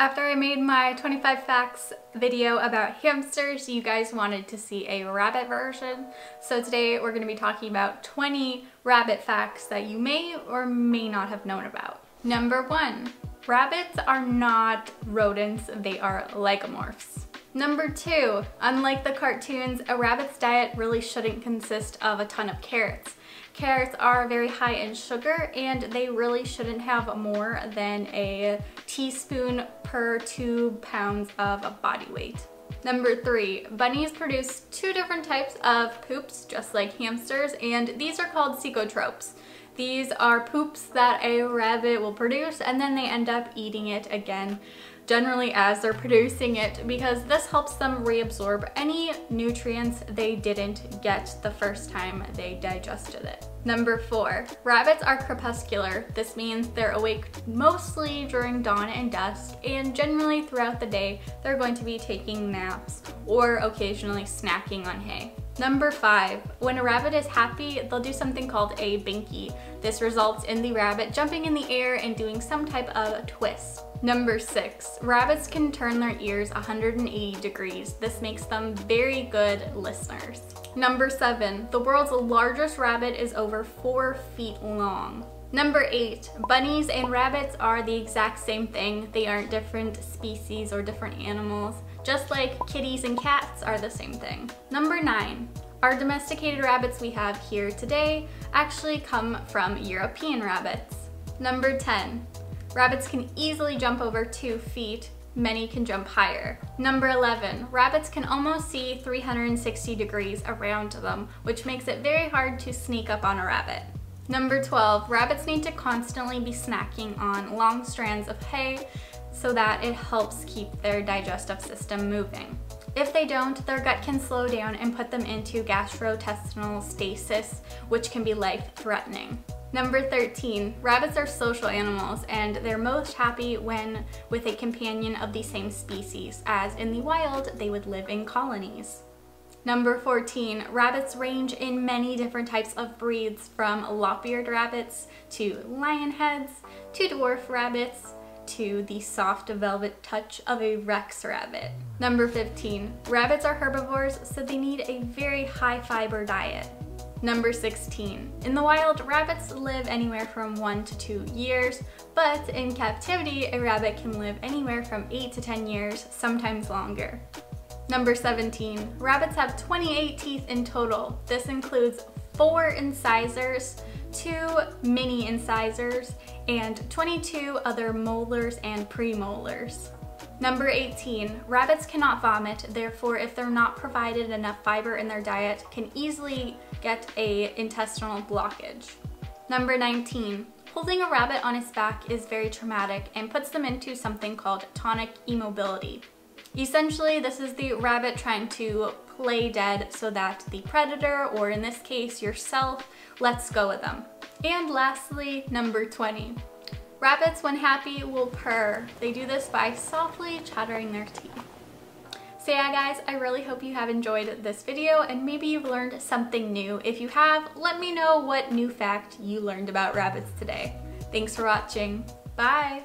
After I made my 25 facts video about hamsters, you guys wanted to see a rabbit version. So today we're going to be talking about 20 rabbit facts that you may or may not have known about. Number one, rabbits are not rodents, they are lagomorphs. Number two, unlike the cartoons, a rabbit's diet really shouldn't consist of a ton of carrots. Carrots are very high in sugar and they really shouldn't have more than a teaspoon per two pounds of body weight. Number three, bunnies produce two different types of poops, just like hamsters, and these are called cecotropes. These are poops that a rabbit will produce and then they end up eating it again generally as they're producing it because this helps them reabsorb any nutrients they didn't get the first time they digested it. Number four, rabbits are crepuscular. This means they're awake mostly during dawn and dusk and generally throughout the day they're going to be taking naps or occasionally snacking on hay. Number five, when a rabbit is happy, they'll do something called a binky. This results in the rabbit jumping in the air and doing some type of twist. Number six, rabbits can turn their ears 180 degrees. This makes them very good listeners. Number seven, the world's largest rabbit is over four feet long. Number eight, bunnies and rabbits are the exact same thing. They aren't different species or different animals, just like kitties and cats are the same thing. Number nine, our domesticated rabbits we have here today actually come from European rabbits. Number 10, rabbits can easily jump over two feet many can jump higher. Number 11, rabbits can almost see 360 degrees around them, which makes it very hard to sneak up on a rabbit. Number 12, rabbits need to constantly be snacking on long strands of hay so that it helps keep their digestive system moving. If they don't, their gut can slow down and put them into gastrointestinal stasis, which can be life-threatening. Number 13, rabbits are social animals and they're most happy when with a companion of the same species, as in the wild they would live in colonies. Number 14, rabbits range in many different types of breeds from lop-eared rabbits to lion heads to dwarf rabbits to the soft velvet touch of a Rex rabbit. Number 15, rabbits are herbivores so they need a very high fiber diet. Number 16. In the wild, rabbits live anywhere from 1 to 2 years, but in captivity, a rabbit can live anywhere from 8 to 10 years, sometimes longer. Number 17. Rabbits have 28 teeth in total. This includes 4 incisors, 2 mini incisors, and 22 other molars and premolars. Number 18, rabbits cannot vomit, therefore if they're not provided enough fiber in their diet, can easily get a intestinal blockage. Number 19, holding a rabbit on its back is very traumatic and puts them into something called tonic immobility. Essentially, this is the rabbit trying to play dead so that the predator, or in this case yourself, lets go of them. And lastly, number 20. Rabbits, when happy, will purr. They do this by softly chattering their teeth. So yeah guys, I really hope you have enjoyed this video and maybe you've learned something new. If you have, let me know what new fact you learned about rabbits today. Thanks for watching. Bye!